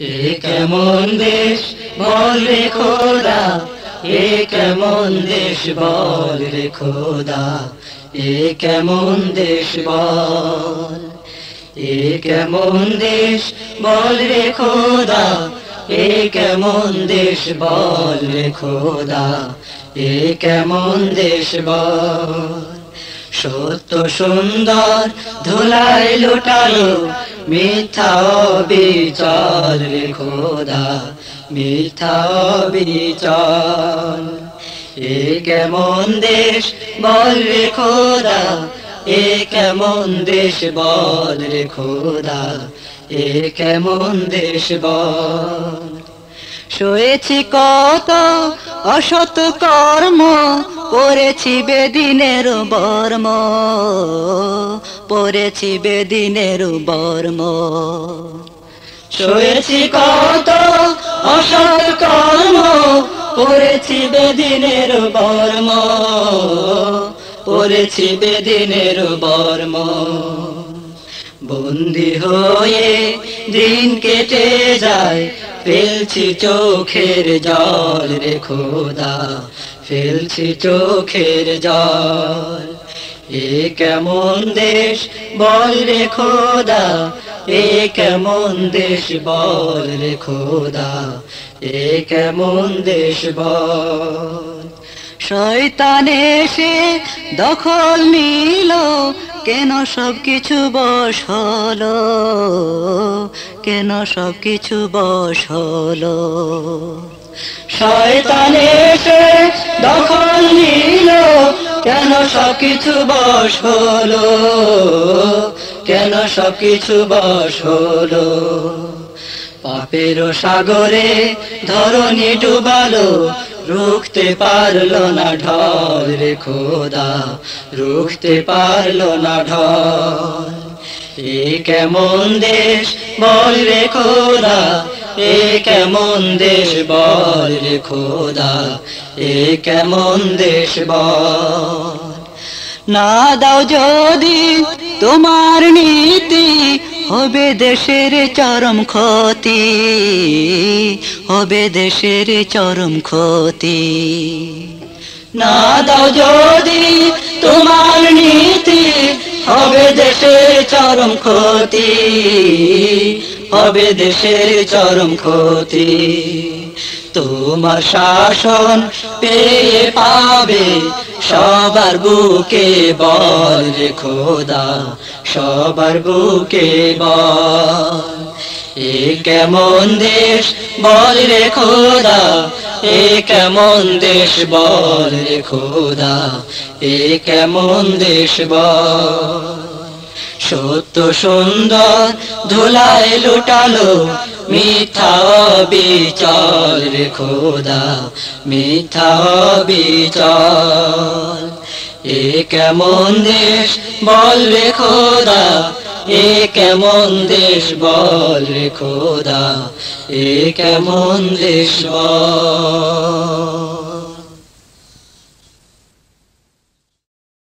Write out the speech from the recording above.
এ কেমন দেশ বল খোদা? এ কেমন দেশ বল রে খোদা? এ কেমন দেশ বল? এ কেমন দেশ বল রে খোদা? এ কেমন দেশ বল রে খোদা? এ কেমন দেশ বল? সত্য সুন্দর ধুলাই লুটালো মিথ্যা বিচার রে খোদা, মিথ্যা বিচার এ কেমন দেশ বল রে খোদা, এ কেমন দেশ বল রে খোদা, এ কেমন দেশ বল। শুয়েছি কত অসত কর্ম পড়েছি বেদিনের বর্ম। পড়েছি বেদিনের বর্ম। শুয়েছি কত অসত কর্ম, পড়েছি বেদিনের বর্ম। পড়েছি বেদিনের বর্ম। বন্দি হয়ে দিন কেটে যায়, ফেলছি চোখের জল রে খোদা, ফেলছি চোখের জল। এ কেমন দেশ বল রে খোদা, এ কেমন দেশ বল রে খোদা, এ কেমন দেশ বল। শয়তান এসে দখল নিল, কেন সব কিছু বস হলো কেন সব কিছু বস হলো শয়তান এসে দখল নিল কেন সব কিছু বস হলো? কেন সব কিছু বস হলো? পাপের সাগরে ধরনি ডুবালো, রুখতে পারল না ঢল রে খোদা, রুখতে পারল না ঢল। এ কেমন দেশ বল রে খোদা এ কেমন দেশ বল রে খোদা? এ কেমন দেশ বল? না দাও যদি তোমার নীতি, হবে দেশের চরম ক্ষতি। হবে দেশের চরম ক্ষতি। না দাও যদি তোমার নীতি, হবে দেশের চরম ক্ষতি। হবে দেশের চরম ক্ষতি। তোমার শাসন পেয়ে পাবে, সবার বুকে বল রে খোদা, সবার বুকে বল। এ কেমন দেশ বল রে খোদা, এ কেমন দেশ বল রে খোদা, এ কেমন দেশ বল। সত্য সুন্দর ধুলায় লুটালো মিথ্যা বিচার রে খোদা, মিথ্যা বিচার এ কেমন দেশ বল রে খোদা, এ কেমন দেশ বল রে খোদা, এ কেমন দেশ বল।